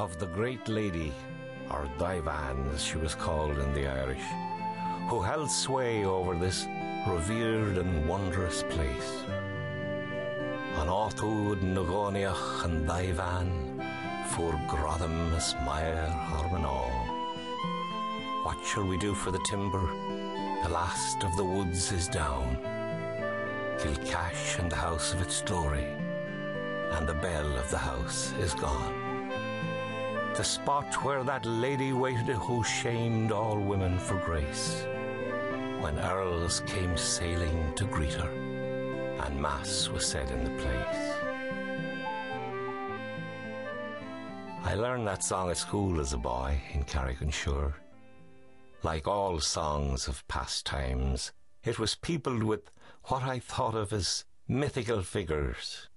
of the great lady, or Divan as she was called in the Irish, who held sway over this revered and wondrous place. An áúd nagóniach an Divan for Grotham as Meyer What shall we do for the timber? The last of the woods is down. Kilcash and the house of its glory, and the bell of the house is gone. The spot where that lady waited who shamed all women for grace, when earls came sailing to greet her, and mass was said in the place. I learned that song at school as a boy in Carrick-on-Suir. Like all songs of past times, it was peopled with what I thought of as mythical figures.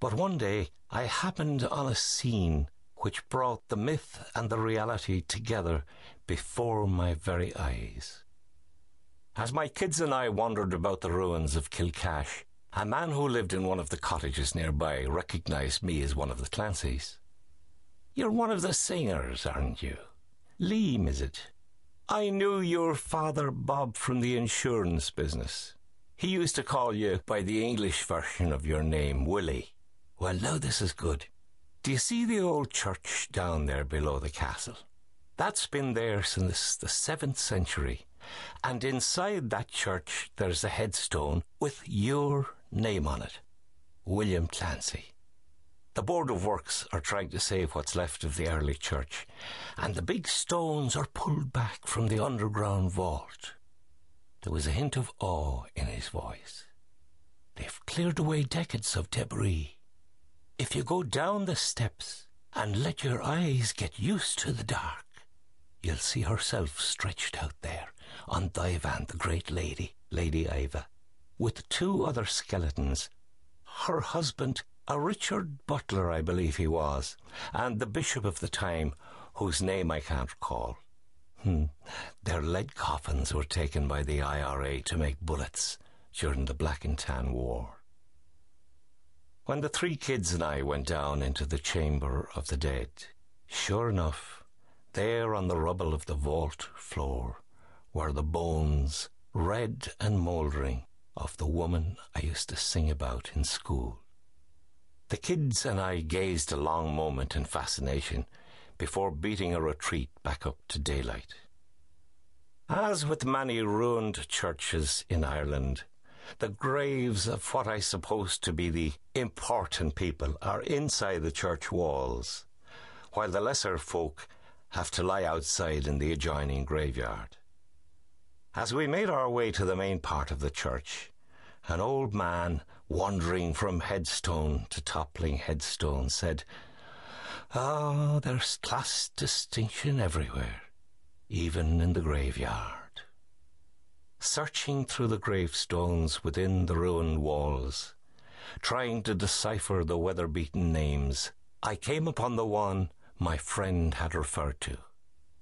But one day I happened on a scene which brought the myth and the reality together before my very eyes. As my kids and I wandered about the ruins of Kilcash, a man who lived in one of the cottages nearby recognized me as one of the Clancys. You're one of the singers, aren't you? Liam, is it? I knew your father Bob from the insurance business. He used to call you by the English version of your name, Willie. Well, now this is good. Do you see the old church down there below the castle? That's been there since the seventh century, and inside that church there's a headstone with your name on it William Clancy. The Board of Works are trying to save what's left of the early church, and the big stones are pulled back from the underground vault. There was a hint of awe in his voice. They've cleared away decades of debris. If you go down the steps and let your eyes get used to the dark, you'll see herself stretched out there on Divan, the great lady, Lady Iveagh, with two other skeletons. Her husband a Richard Butler, I believe he was, and the bishop of the time, whose name I can't recall. Hmm. Their lead coffins were taken by the IRA to make bullets during the Black and Tan War. When the three kids and I went down into the chamber of the dead, sure enough, there on the rubble of the vault floor were the bones, red and mouldering, of the woman I used to sing about in school. The kids and I gazed a long moment in fascination before beating a retreat back up to daylight. As with many ruined churches in Ireland, the graves of what I suppose to be the important people are inside the church walls, while the lesser folk have to lie outside in the adjoining graveyard. As we made our way to the main part of the church, an old man, wandering from headstone to toppling headstone, said, Ah, oh, there's class distinction everywhere, even in the graveyard. Searching through the gravestones within the ruined walls, trying to decipher the weather beaten names, I came upon the one my friend had referred to.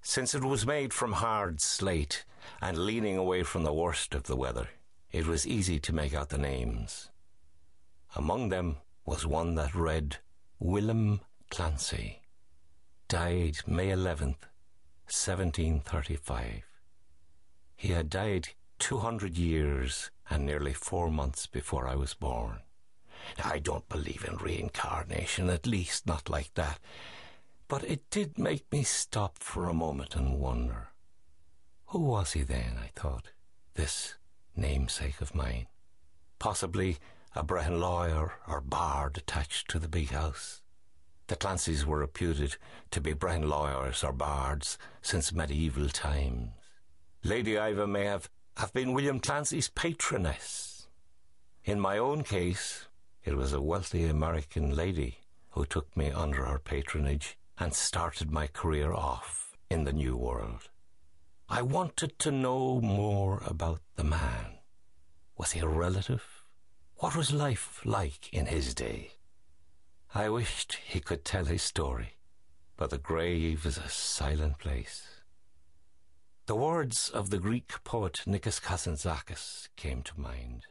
Since it was made from hard slate and leaning away from the worst of the weather, it was easy to make out the names. Among them was one that read Willem Clancy, died May 11th, 1735. He had died 200 years and nearly four months before I was born. I don't believe in reincarnation, at least not like that. But it did make me stop for a moment and wonder. Who was he then, I thought, this namesake of mine. Possibly a Brehon lawyer or bard attached to the big house. The Clancys were reputed to be Brehon lawyers or bards since medieval times. Lady Iveagh may have, have been William Clancy's patroness. In my own case, it was a wealthy American lady who took me under her patronage and started my career off in the New World. I wanted to know more about the man. Was he a relative? What was life like in his day? I wished he could tell his story, but the grave is a silent place. The words of the Greek poet Nikos Kazantzakis came to mind.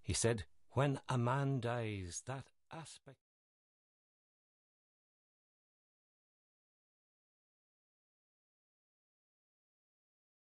He said, When a man dies, that aspect